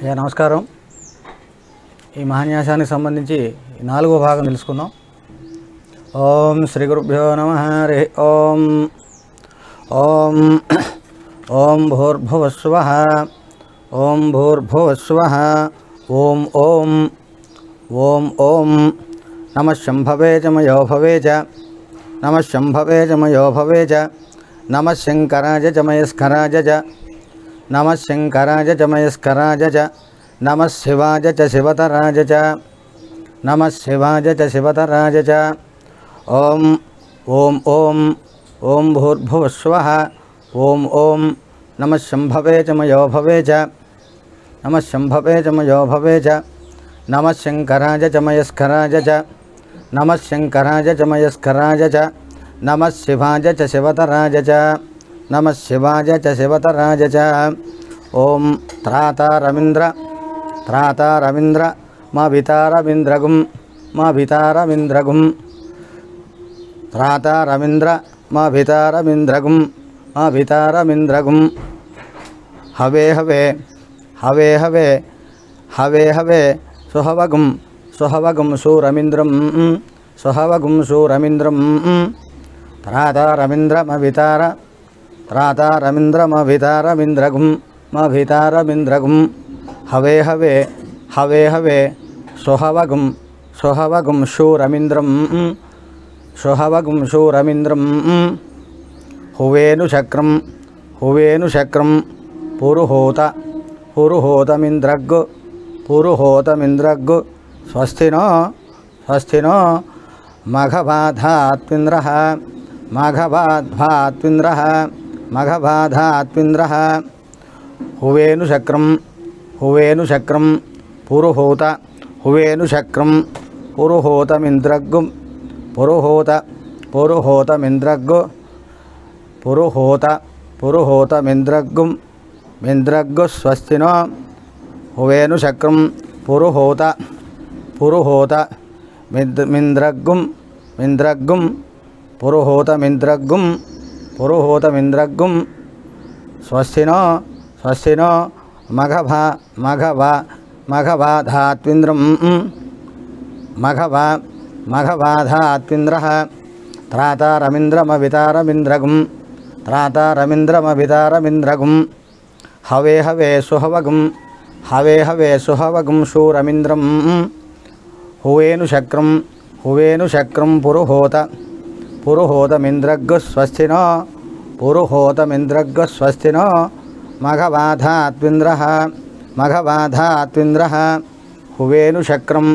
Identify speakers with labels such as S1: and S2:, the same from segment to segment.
S1: అయ్యా నమస్కారం. ఈ మహాన్యాసానికి సంబంధించి నాలుగో భాగం తెలుసుకుందాం. ఓం శ్రీ గురుభ్యో నమ. హరి ఓం. ఓం. ఓం భూర్భువస్వ ఓం భూర్భువస్వ ఓం ఓం. ఓం ఓం. నమ శంభవే చ భవే చ. నమ శంభవే చ భవే చ. నమ శంకరాజ చ మయస్కరాజ नम शंकराज च मयस्कराय च, नम शिवाज च शिवतराज च, नम शिवाज च शिवतराज च। ओम ओम ओम ओम भूर्भुवस्व ओम ओम नम शंभवे च मयो भवे च, नम शंभवे च मयो भवे च, नम शंकराज च च, नम शंकराज च च, नम शिवाज च शिवतराज च। నమ శివాజ చ శివతరాజ చ ఓం త్రాతారమింద్ర త్రాతారమింద్ర మా వితారమింద్రగుం మా వితారమింద్రగుం త్రాతారమింద్ర మా వితారమింద్రగుం మా వితారమింద్రగుం highway highway highway highway highway highway సుహవగుం సుహవగుం సూరమింద్రం సుహవగుం సూరమింద్రం త్రాతారమింద్రమవితార రాతారమింద్రమభితారమింద్రగుం మభితారమింద్రగుం highway highway highway highway సుహవగుం సుహవగుం శూరమింద్రం సుహవగుం శూరమింద్రం. హువేను చక్రం హువేను చక్రం పురుహూత పురుహూతమింద్రగ్ పురుహూతమింద్రగ్ స్వస్తినో స్వస్తినో మఘబాధాత్మింద్ర మఘబాధ్వాత్మింద్ర మఘబాధాత్మింద్ర హువేనుశక్రం హువేనుశక్రం పురుహూత హువేనుశక్రం పురుహూతమింద్రగ్గు పురుహూత పురుహూతమింద్రగ్గు పురుహూత పురుహూతమింద్రగ్గు మింద్రగ్గు స్వస్తినో హువేనుశక్రం పురుహూత పురుహూత మింద్రగ్గుం మింద్రగ్గుం పురుహూతమింద్రగ్గుం పురుహూతమింద్రగ్గుం. స్వస్తినో స్వస్తినో మఘభ మఘవ మఘవాధాత్వింద్రం మఘవ మఘవాధాత్వింద్ర త్రాతారమింద్రమవితారమింద్రగుం. త్రాతారమింద్రమవితారమింద్రగుం. Highway highway సుహవగుం. Highway highway సుహవగుం శూరమింద్రం. హువేను శక్రం హువేను శక్రం పురుహోత. పురుహోతమింద్రగ్గుస్వస్తినో పురుహోతమింద్రగ్గుస్వస్తినో మఘబాధాత్వింద్ర మఘబాధాత్వింద్ర హువేనుశక్రం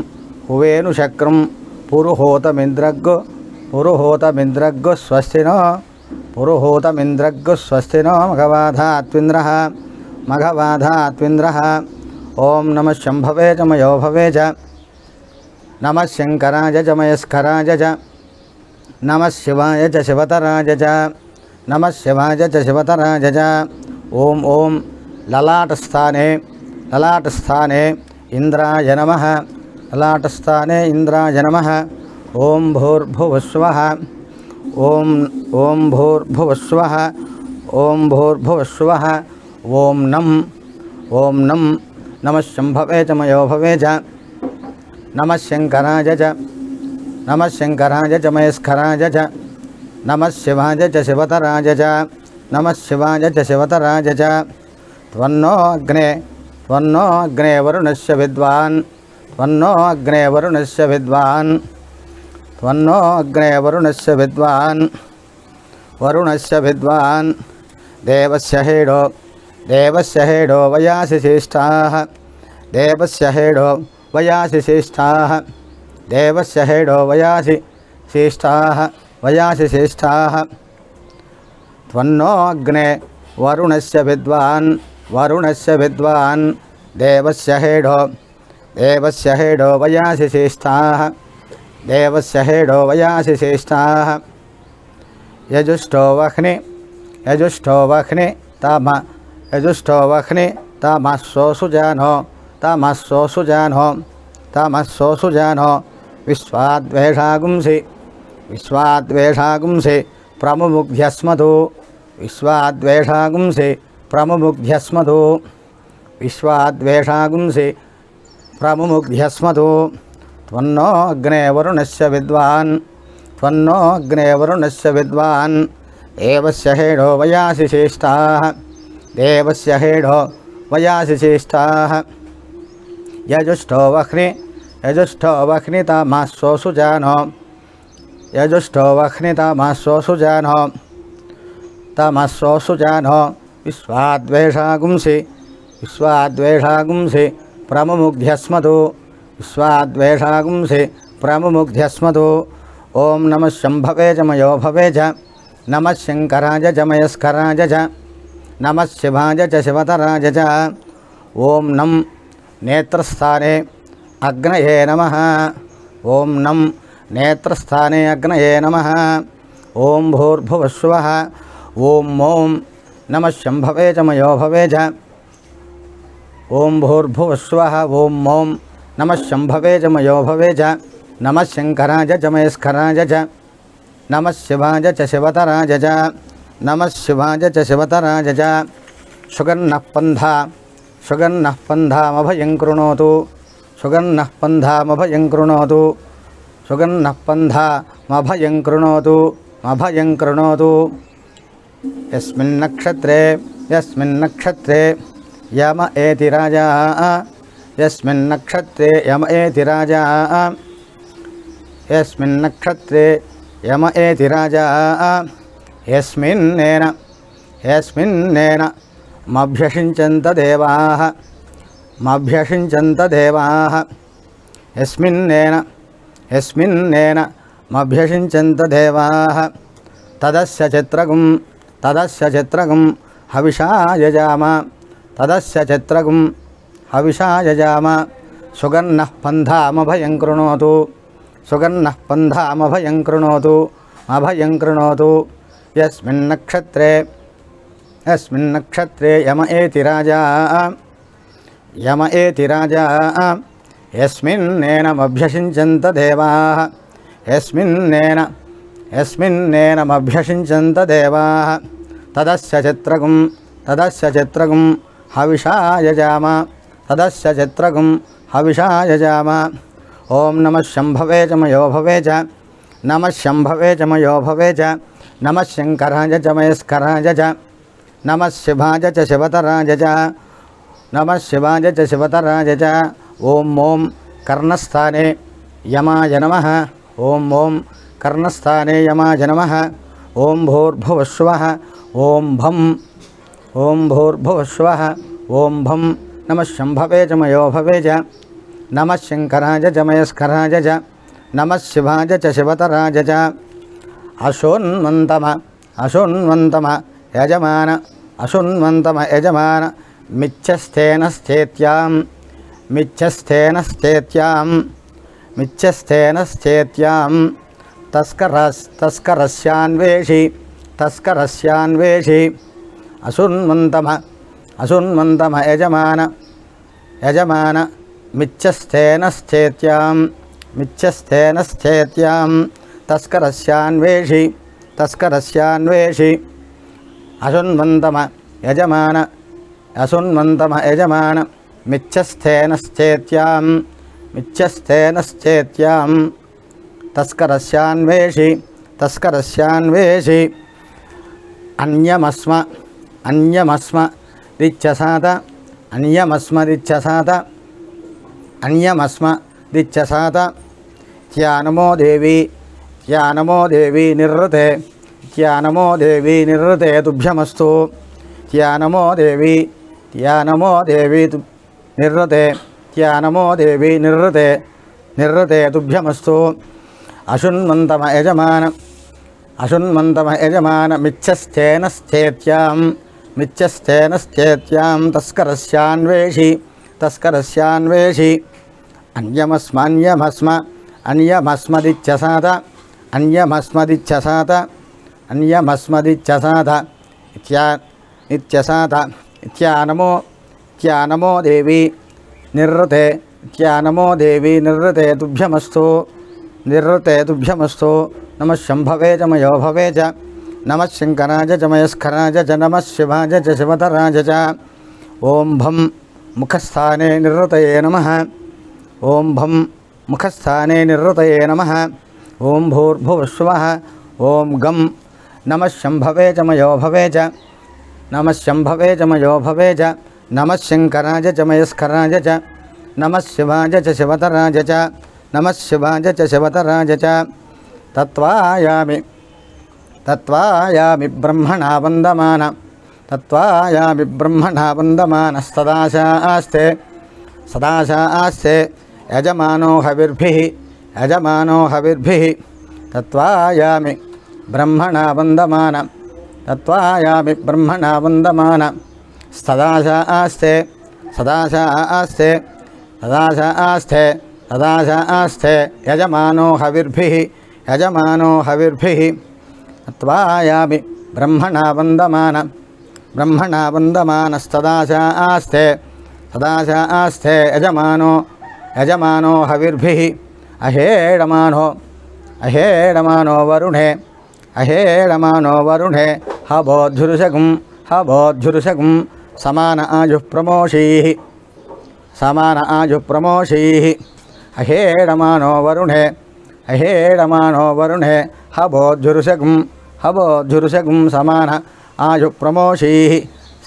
S1: హువేనుశక్రం పురుహోతమింద్రగ్గు పురుహోతమింద్రగ్గుస్వస్తినో పురుహూతమింద్రగ్గుస్వస్తినో మఘవాధాత్వింద్ర మఘవాధాత్వింద్ర ఓం నమ శంభవే చమయో భవే చ నమ శంకరాజ చమయస్కరాజ नम शिवाय च शिवतराज च। नमः शिवाय च शिवतराज च। ॐ ॐ ललाटस्थाने ललाटस्थाने इन्द्राय नमः। ललाटस्थाने इन्द्राय नमः। ओं भूर्भुवस्वः। ओं ॐ भूर्भुवस्वः। ॐ भूर्भुवस्वः। ॐ नम् ॐ नम्। नमः शम्भवे च मयो भवे च। नमः शङ्कराय च। నమ శంకరాజ చ మయస్కరాజ చ నమ శివాజ చ శివతరాజ చ నమ శివాజ చ శివతరాజ చ త్వన్నో అగ్నే త్వన్నో అగ్నే వరుణస్య విద్వాన్ త్వన్నో అగ్నే వరుణస్య విద్వాన్ త్వన్నో అగ్నే వరుణస్య విద్వాన్ వరుణస్య విద్వాన్ దేవస్య హేడో దేవస్య హేడో వయాసి శిష్టాః దేవస్య హేడో వయాసి శిష్టాః देवस्य हेडो वयासि श्रेष्ठाः वयासि श्रेष्ठाः। त्वन्नो अग्ने वरुणस्य विद्वान् वरुणस्य विद्वान्। देवस्य हेडो देवस्य हेडो वयासि श्रेष्ठाः। देवस्य हेडो वयासि श्रेष्ठाः। यजुष्ठो वह्नि यजुष्ठो वह्नि तम यजुष्ठो वह्नि तमस्सो सुजानो तमस्सो सुजानो तमस्सो सुजानो। विश्वाद्वेषागुंसि। विश्वाद्वेषागुंसि प्रमुमुग्ध्यस्मधो विश्वाद्वेषागुंसि प्रमुमुग्ध्यस्मधो विश्वाद्वेषागुंसि प्रमुमुग्ध्यस्मधो त्वन्नो अग्ने वरुणस्य विद्वान्। त्वन्नो अग्ने वरुणस्य विद्वान्। देवस्य हेडो वयासि चेष्टाः देवस्य हेडो वयासि चेष्टाः यजुष्ठो वह्नि यजुष्ठ वख्निता मास्व सुजान यजुष्ठ वख्निता मास्व सुजान तमस्व सुजान विश्वाद्वेषागुंसि विश्वाद्वेषागुंसि प्रमुमुग्ध्यस्मतो विश्वाद्वेषागुंसि प्रमुमुग्ध्यस्मतो ओं नम शम्भवे जमयो भवे च। नमः शङ्कराय जमयस्कराय च। नमः शिवाय नम। नेत्रस्थाने अग्नये नमः। ओं नम। नेत्रस्थाने अग्नये नमः। ॐ भूर्भुवस्वः। ॐ ओं नम शम्भवे च मयो भवे च। ॐ भूर्भुवस्वः। ॐ ओं नम शम्भवे च मयो भवे च। नमः शङ्कराज च मयस्कराज च। नमः शिवाज च शिवतराज च। नमः शिवाज च शिवतराज च। सुगन्नः पन्था। सुगन्नः कृणोतु सुगन्न पन्धामभयं कृणोतु। सुगन्न पन्धामभयं कृणोतु। मभयं कृणोतु। यस्मिन्नक्षत्रे यस्मिन्नक्षत्रे यम एति राजा। यस्मिन्नक्षत्रे यम एति राजा। यस्मिन्नक्षत्रे यम एति राजा। यस्मिन्नेन यस्मिन्नेन मभ्यषिञ्चन्त देवाः మభ్యషించంత దేవా యస్మిన్నేన యస్మిన్నేన మభ్యషించంత దేవా తదస్య చిత్రగుం తదస్య చిత్రగుం హవిషా యజామ. తదస్య చిత్రగుం హవిషా యజామ. సుగన్నః పంధామభయం కృణోతు సుగన్నః పంధామభయం కృణోతు అభయం కృణోతు. యస్మిన్నక్షత్రే యస్మిన్నక్షత్రే యమ ఏతి రాజా. यम एति राजा। यस्मिन्नेनमभ्यषिञ्चन्त देवाः। यस्मिन्नेन यस्मिन्नेनमभ्यषिञ्चन्त देवाः। तदस्य चित्रगुं तदस्य चित्रगुं हविषा यजाम। तदस्य चित्रगुं हविषा यजाम। ॐ नमः शम्भवे च मयो भवे च। नमः शम्भवे च भवे च। नमः शङ्कराय च मयस्कराय च। नमः शिवाय च शिवतराय च। नम शिवाज च शिवतराय च ॐ ॐ कर्णस्थाने यमाय नमः। ॐ ॐ कर्णस्थाने यमाय नमः। ओं भूर्भुवस्वः ओं भम ॐ भूर्भुवस्वः ॐ भं। नमः शम्भवे मयो भवेज नम नमः शङ्कराय च मयस्कराय च। नमः शिवाय यजमान। अशोन्वन्तम यजमान। మిచ్చస్థేన స్థేత్యాం మిచ్చస్థేన స్థేత్యాం మిచ్చస్థేన స్థేత్యాం తస్కరస్ తస్కరస్యాన్వేషి తస్కరస్యాన్వేషి. అసున్మంతమ అసున్మంతమ యజమాన యజమాన మిచ్చస్థేన స్థేత్యాం మిచ్చస్థేన స్థేత్యాం తస్కరస్యాన్వేషి తస్కరస్యాన్వేషి. అసున్మంతమ యజమాన అశున్వంతమ యజమాన మిచ్చస్థేన స్థేత్యాం మిచ్చస్థేన స్థేత్యాం తస్కరస్యాన్వేషి తస్కరస్యాన్వేషి అన్యమస్మ అన్యమస్మ దిచ్చసాత అన్యమస్మదిచ్చసాత అన్యమస్మ దిచ్చసాత త్యానమో దేవి త్యానమో దేవి నిర్వృతే త్యానమో దేవి నిర్వృతే తుభ్యమస్తు త్యానమో దేవి త్యానమో దేవి నిర్రతే నిర్వృతే త్యానమో దేవి నిర్రతే నిర్రతే తుభ్యమస్తు అశున్మంతమ యజమాన అశున్మంతమ యజమాన మిచ్చస్థేన స్థేత్యాం మిచ్చస్థేన స్థేత్యాం తస్కరస్యాన్వేషి తస్కరస్యాన్వేషి అన్యమస్మన్యమస్మ అన్యమస్మదిచ్చసాత అన్యమస్మదిచ్చసాత అన్యమస్మదిచ్చసాత ఇత్యా ఇత్యసాత ध्यानमो ध्यानमो देवी निर्रते ध्यानमो देवी निर्रते तुभ्यमस्तु निर्रते तुभ्यमस्तु नम शम्भवे च भवे च नम शंकराज जमयस्खराज ज च शिवाज च शिवतराज च ओं भं मुखस्थने निर्रतये नम ओं भं मुखस्थने निर्रतये नम ओं भूर्भुवस्व ओं गं नम शंभवे च भवे च नम शम्भवे च मयोभवे च। नमः नमशङ्कराय च मयस्कराय च। नमः नमशिवाय च शिवतराज च। नमः नमशिवाय च शिवतराज च। तत्त्वायामि। तत्त्वायामि ब्रह्मणा वन्दमान तत्त्वायामि ब्रह्मणा वन्दमानस्तदाशास्ते सदाशास्ते यजमानो हविर्भिः। यजमानो हविर्भिः। तत्त्वायामि ब्रह्मणा वन्दमान तत्त्वायापि ब्रह्मणा वन्दमान सदाशा आस्थे सदाशा आस्थे सदाशा आस्थे सदाशा आस्थे यजमानो हविर्भिः यजमानो हविर्भिः। तत्त्वायापि ब्रह्मणा वन्दमान ब्रह्मणा वन्दमानस्तदाशा आस्थे सदाशा आस्थे यजमानो यजमानो हविर्भिः। अहेडमानो अहेडमानो वरुणे अहेडमानो वरुणे। హోధ్యురుషగం హోధ్యురుషగం సమాన ఆయు ప్రమోషీ సమాన ఆయు ప్రమోషీ అహేడమానో వరుణే అహేడమానో వరుణే హోధ్యురుషగం హోధ్యురుషగం సమాన ఆయు ప్రమోషీ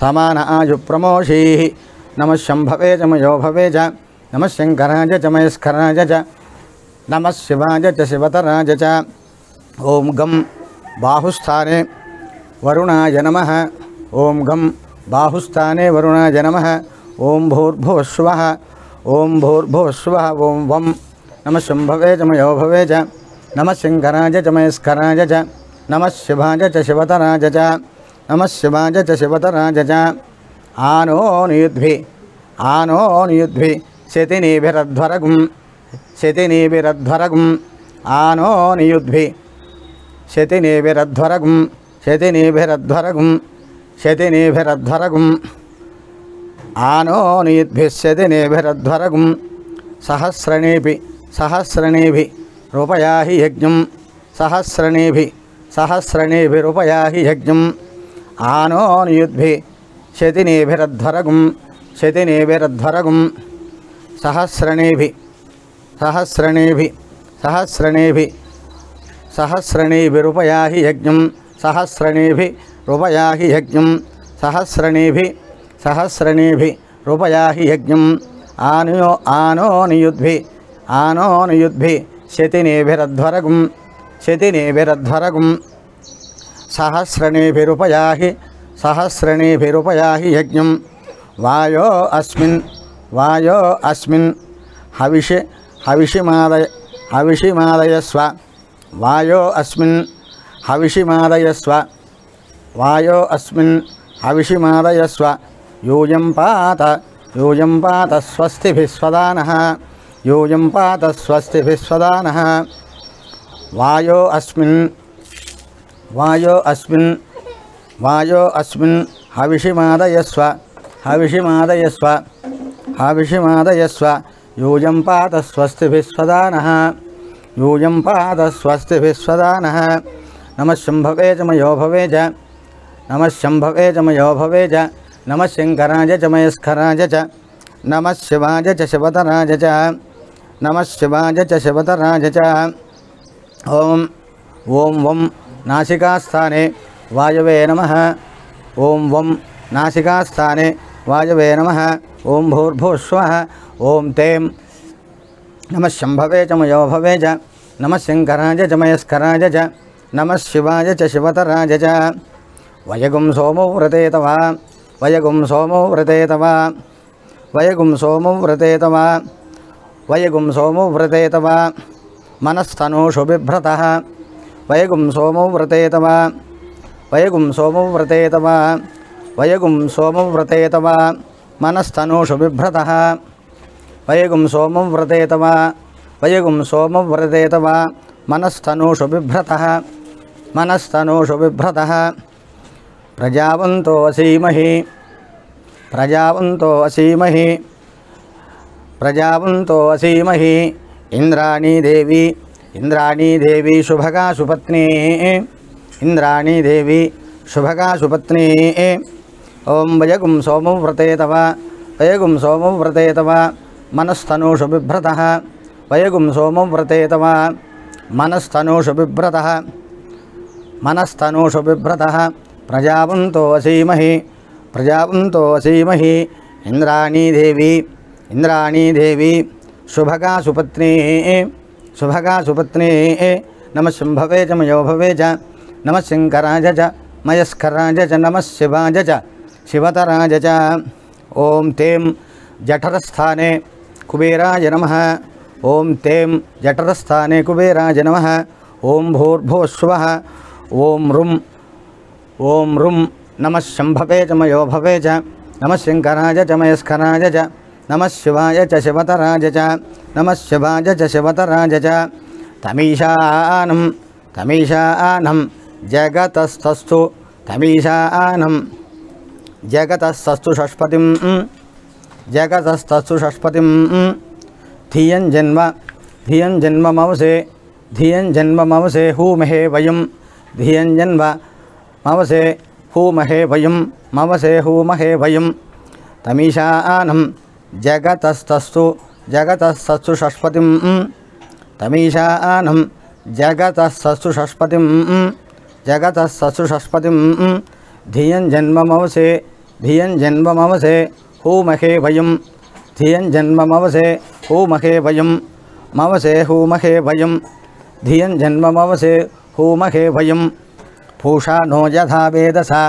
S1: సమాన ఆయు ఆయుఃప్రమోషీ నమశంభవే చమయో భవే చ నమశంకరాజ చమయస్కరాజ చ నమశివాజ చ శివతరాజ ఓం గం బాహుస్థానే वरुणा नमः। ओं गं बाहुस्थने वरुणा नमः। ओं भूर्भुवस्व। ओं भूर्भुवस्व। ओं वम नम शुम्भवे च मयो भवे च। नमः सिंहराज च मयस्कराज च। शिवाज च शिवतराज च। नम शिवाज च शिवतराज च। आनो नियुद्भि आनो नियुद्भि शतिनीभिरध्वरगुं शतिनीभिरध्वरगुं आनो नियुद्भि शतिनीभिरध्वरगुं శతినీభిరధ్వరగుం శతినీభిరధ్వరగుం. ఆనో నీద్భిశతినీభిరధ్వరగుం సహస్రణీభి సహస్రణీభి రూపయాహి యజ్ఞం. సహస్రణీభి సహస్రణీభి రూపయాహి యజ్ఞం. ఆనో నియుద్భి శతినీభిరధ్వరగుం శతినీభిరధ్వరగుం. సహస్రణీభి సహస్రణీభి సహస్రణీభి సహస్రణీభిరుపయాహి యజ్ఞం. सहस्रणेभि रुपयाहि यज्ञं सहस्रणेभि सहस्रणेभि रुपयाहि यज्ञम्। आनयो आनो नियुद्भि आनो नियुद्भि शतिनेभिरध्वरगुं शतिनेभिरध्वरगुं सहस्रणेभिरुपयाहि सहस्रणेभिरुपयाहि यज्ञं वायो अस्मिन् वायो अस्मिन्। हविषि, हविषिमादय, हविषिमादयस्व। वायो अस्मिन्। हविषिमादयस्व। वायो अस्मिन् हविषिमादयस्व। यूयं पात यूयं पात स्वस्तिभिस्वदानः यूयं पात स्वस्तिभिस्वदानः वायो अस्मिन् वायो अस्मिन् वायो अस्मिन् हविषिमादयस्व। हविषिमादयस्व हविषिमादयस्व। यूयं पात स्वस्तिभिस्वदानः यूयं पात स्वस्तिभिस्वदानः नम शंभवे च मयो भवे च। नमः शम्भवे च मयो भवे च। नम शङ्कराय च मयस्खराय च। नमः शिवाय च शिवतराज च। नम शिवाज च शिवतराज च। ओम ओं वम नासिकास्थाने वायवे नमः। ॐ वम नासिकास्थाने वायवे नमः। ॐ भूर्भुस्व ॐ तेम, नम शंभवे च मयो भवे च। नमः शङ्कराय च मयस्कराय च। नम शिवाय च शिवतराज च। वयगुम सोमो व्रते तव। वयगुम सोमो व्रते तव। वयगुम सोमो व्रते तव। वयगुम सोमो व्रते तव। मनस्तनूषु बिभ्रतः। वयगुम सोमो व्रते तव। वयगुम सोमो व्रते तव। वयगुम सोमो व्रते तव। मनस्तनूषु बिभ्रतः। वयगुम सोमो व्रते तव। वयगुम सोमो व्रते तव। मनस्तनूषु बिभ्रतः। मनस्तनोषु बिभ्रत। प्रजावन्तो असीमहि। प्रजावन्तो असीमहि। प्रजावन्तो असीमहि। इंद्राणी देवी। इंद्राणी देवी शुभगा सुपत्नी। इंद्राणी देवी शुभगा सुपत्नी। ओं सोम व्रते तव। वयगुम सोम व्रते तव। मनस्तनुषु बिभ्रतः। सोम व्रते तव। मनस्तनुषु बिभ्रतः। मनस्तनूषु बिभ्रतः प्रजावन्तो असीमहि प्रजावन्तो असीमहि इन्द्राणी देवी। इन्द्राणी देवी। शुभगा सुपत्नी शुभगा सुपत्नी नमः शम्भवे च, मयो भवे च। नमः शङ्कराय च, मयस्कराय च, नमः शिवाय च, शिवतराय च। ॐ तें जठरस्थाने कुबेराय नमः। ॐ तें जठरस्थाने कुबेराय नमः। ॐ भूर्भुवस्वः ॐ रुं ॐ रुं नमः शम्भवे च मयो भवे च, नमः शङ्कराय च मयस्कराय च, नमः शिवाय च शिवतराय च, नमः शिवाय च शिवतराय च। तमीशानं तमीशानं जगतस्तस्तु तमीशानं जगतस्तस्तु षष्पतिं जगतस्तस्तु षष्पतिं धियं जन्म धियं जन्ममवसे धियं हूमहे वयं धियं जन्म मवसे हूमहे वयं मवसे हूमहे वयं तमीशानं जगतस्तस्तु जगतस्तस्तु षष्पतिं तमीशानं जगतस्तस्तु षष्पतिं जगतस्तस्तु षष्पतिं धियं जन्ममवसे धियं जन्ममवसे हूमहे वयं धियं जन्ममवसे हूमहे वयं मवसे हूमहे वयं धियं जन्ममवसे हूमहे वयं पूषा नो यथा वेदसा।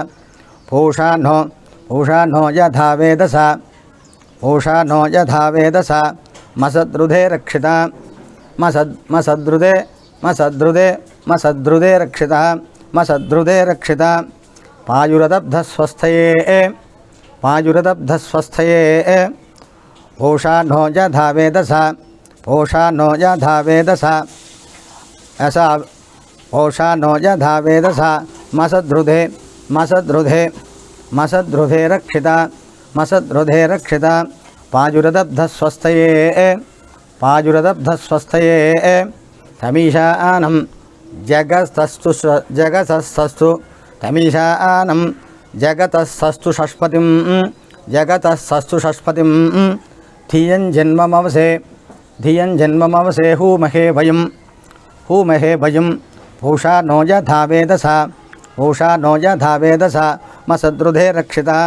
S1: पूषा नो पूषा नो यथा वेदसा। पूषा नो यथा वेदसा। मसद्रुधे रक्षिता। मसद्, मसद्रुदे मसद्रुदे मसद्रुदे रक्षिता। मसद्रुदे रक्षिता। पायुरदब्धस्वस्थये। पायुरदब्धस्वस्थये। पूषा नो यथा वेदसा। पूषा नो यथा वेदसा। ऐसा पूषा नो यथा वेदसा मसद्रुधे मसद्रुधे मसद्रुधे रक्षिता मसद्रुधे रक्षिता। पाजुरदब्धस्वस्थये पाजुरदब्धस्वस्थये। तमीशानं जगस्तस्तु जगतस्तस्तु तमीशानं जगतस्तस्तु षष्पतिं जगतस्तस्तु षष्पतिं धियं जन्ममवसे धियं जन्ममवसे हूमहे वयं हूमहे वयं पूषा नो यथा वेदसा। पूषा नो यथा वेदसा। मसद्रुधे रक्षिता।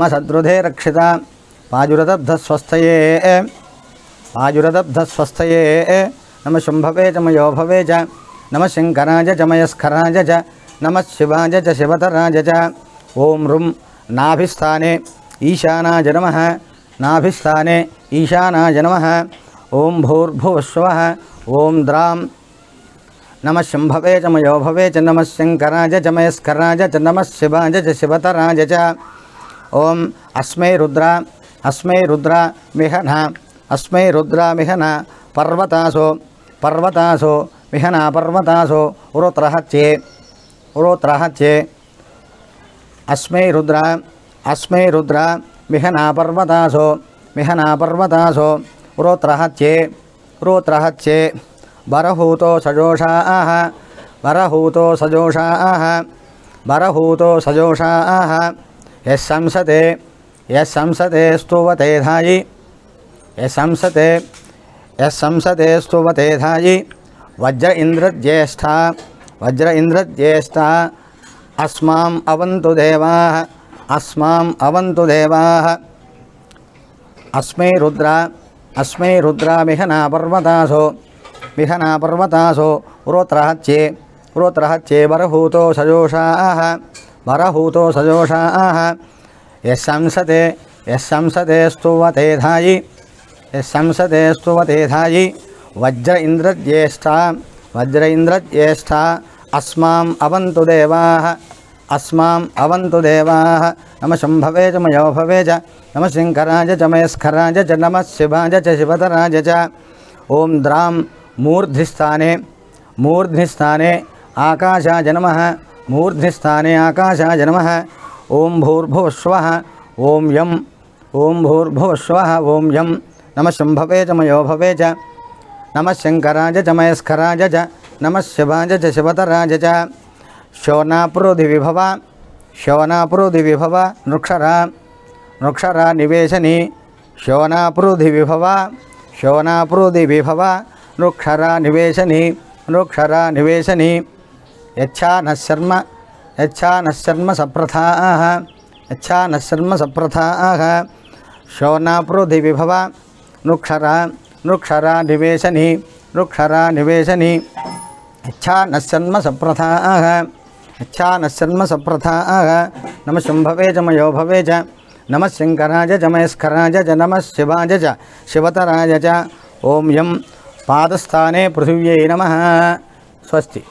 S1: मसद्रुधे रक्षिता। पाजुरदब्धस्वस्थये। पाजुरदब्धस्वस्थये। नमः शुम्भवे च मयो भवे च। नमः शङ्कराय च मयस्कराय च। नमः शिवाय च शिवतराय च। ॐ रुं नाभिस्थाने ईशानाय नमः। नाभिस्थाने ईशानाय नमः। ॐ भूर्भुवस्वः ॐ द्रां नमः शम्भवे च मयो भवे च नमः शङ्कराय च मयस्कराय च नमः शिवाय च शिवतराय च। ॐ अस्मै रुद्रा अस्मै रुद्रा मिहना, अस्मै रुद्रा मिहना पर्वतासो पर्वतासो मिहना पर्वतासो उरोत्रः चे उरोत्रः चे अस्मै रुद्रा अस्मै रुद्रा मिहना पर्वतासो मिहना पर्वतासो उरोत्रः चे उरोत्रः चे बरहूतो सजोषाः। बरहूतो सजोषाः। बरहूतो सजोषाः। संसते, यः संसते स्तुवते धायि। यः संसते स्तुवते धायि। वज्र इन्द्रज्येष्ठा वज्र इन्द्रज्येष्ठा अस्माम् अवन्तु देवाः, अस्माम् अवन्तु देवाः। अस्मै रुद्रा अस्मै रुद्रा मिहना पर्वतासो मिहना पर्वतासो उरोत्रहच्ये उरोत्रहच्ये वरहूतो सजोषाः वरहूतो सजोषाः। यः संसते यः संसते स्तुवते धायि, यः संसते स्तुवते धायि, वज्र इन्द्रज्येष्ठा वज्र इन्द्रज्येष्ठा, अस्माम् अवन्तु देवाः, अस्माम् अवन्तु देवाः। नमः शम्भवे च मयो भवे च, नमः शङ्कराय च मयस्कराय च, नमः शिवाय च, शिवतराय च। ॐ द्रां मूर्धिस्थाने मूर्धिस्थाने आकाशाय जन्म, मूर्धिस्थाने आकाशाय जन्म। ॐ भूर्भुवस्व ॐ यम। ॐ भूर्भुवस्व ॐ यं नम शंभवे च मयो भवे च। नम शंकराज च मयस्कराज च। नम शिवाज च शिवतराज च। शोनाप्रोधि विभव। शोनाप्रोधि विभव। नृक्षरा। नृक्षरा निवेशनी। शोनाप्रोधि विभव। शोनाप्रोधि विभव। अनुक्षरा निवेशनी अनुक्षरा निवेशनी। यच्छा नः शर्म यच्छा नः शर्म सप्रथाः यच्छा नः शर्म सप्रथाः। शोनापृथिविभव नुक्षरा नुक्षरा निवेशनी नुक्षरा निवेशनी। यच्छा नः शर्म सप्रथाः यच्छा नः शर्म सप्रथाः। नमः शुम्भवे च, मयो भवे नम नमः शङ्कराय च मयस्कराय च, नमः शिवाय शिवतराय च। పాదస్థానే పృథివ్యై నమ. స్వస్తి.